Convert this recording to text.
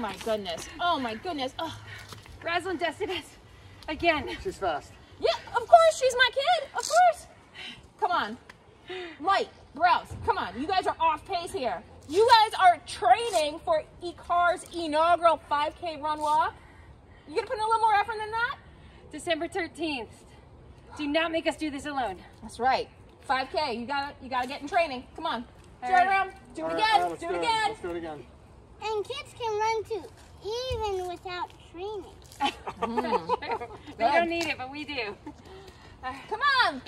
my goodness. Oh my goodness. Oh. Rosalind dusted us again. She's fast. Yeah, of course, she's my kid. Of course. Come on. Light, Brous, come on. You guys are off pace here. You guys are training for IKAR's inaugural 5K run walk. You gonna put in a little more effort than that? December 13th. Do not make us do this alone. That's right. 5K. You gotta you gotta get in training. Come on. Turn right. around. Do it All right, again. all right, let's do it it. again. Let's do it again. And kids can run too, even without training. They don't need it, but we do. Come on.